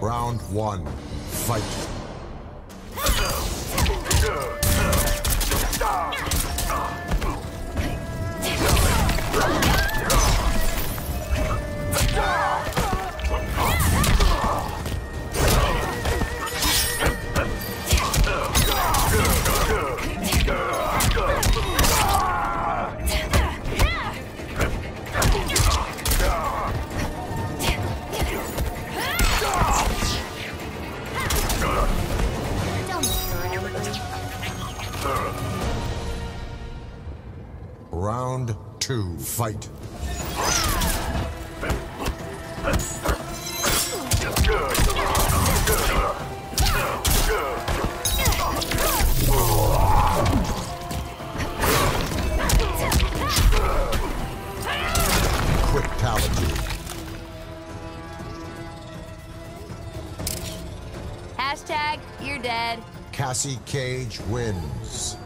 Round one. Fight. Round two. Fight. Quicktality. Hashtag, you're dead. Cassie Cage wins.